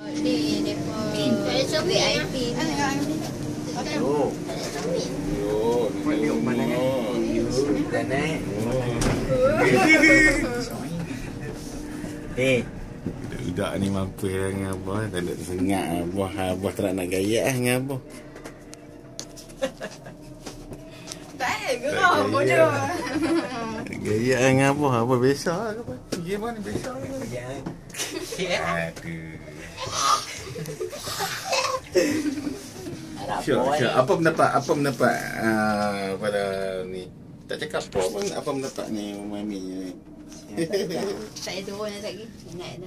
Ni dia pun VIP. Oh, Yo, Tengok mana kan? dah naik. Eh, Budak ni mampu lah dengan abah Tak ada sengat abah Abah tak nak gaya lah dengan abah Tak ada Tak gerak bodoh. Gaya lah dengan Abah biasa lah ke apa Pergi mana lah. Aduh Harap Syuk, boy. syuk. Apa pendapat Apa pendapat uh, Pada ni Tak cakap apa pun Apa pendapat ni Mami ni Tak ada turun lagi. Ingat dah.